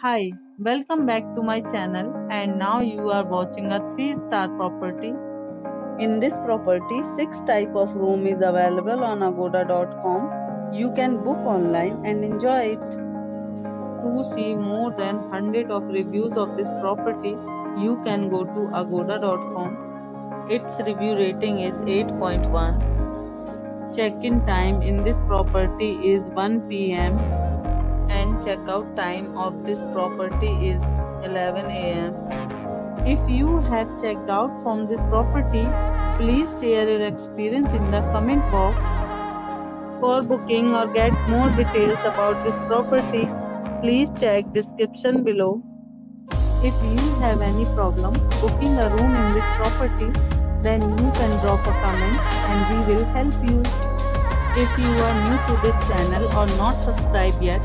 Hi, welcome back to my channel and now you are watching a 3 star property. In this property, 6 type of room is available on agoda.com. You can book online and enjoy it. To see more than 100 of reviews of this property, you can go to agoda.com. Its review rating is 8.1. Check-in time in this property is 1 pm and checkout time of this property is 11 am. If you have checked out from this property, please share your experience in the comment box. For booking or get more details about this property, please check description below. If you have any problem booking a room in this property, then you can drop a comment and we will help you. If you are new to this channel or not subscribed yet,